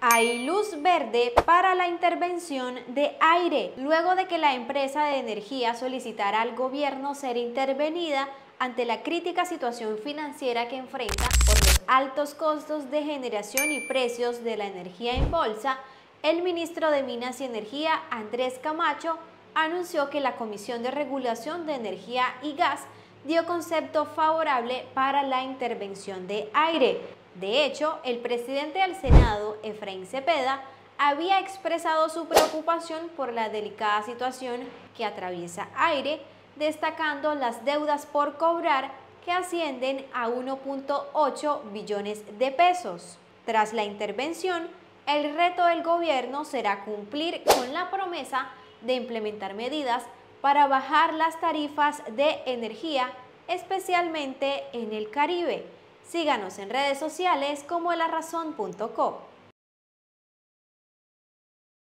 Hay luz verde para la intervención de aire, luego de que la empresa de energía solicitara al gobierno ser intervenida ante la crítica situación financiera que enfrenta por los altos costos de generación y precios de la energía en bolsa, el ministro de Minas y Energía, Andrés Camacho, anunció que la Comisión de Regulación de Energía y Gas dio concepto favorable para la intervención de aire, de hecho, el presidente del Senado, Efraín Cepeda, había expresado su preocupación por la delicada situación que atraviesa aire, destacando las deudas por cobrar que ascienden a 1.8 billones de pesos. Tras la intervención, el reto del gobierno será cumplir con la promesa de implementar medidas para bajar las tarifas de energía, especialmente en el Caribe Síganos en redes sociales como elarazón.co.